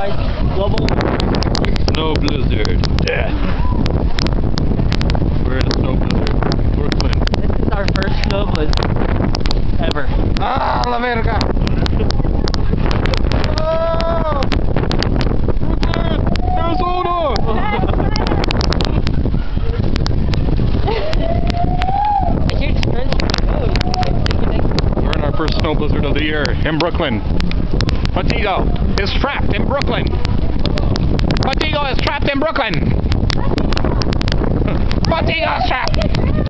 guys. Global. Snow blizzard. Yeah. We're in a snow blizzard. Brooklyn. This is our first snow blizzard ever. Ah, la verga! Ah! Brooklyn! Arizona! I hear it's We're in our first snow blizzard of the year in Brooklyn. Fatigo is trapped in Brooklyn. Fatigo is trapped in Brooklyn. Fatigo is trapped.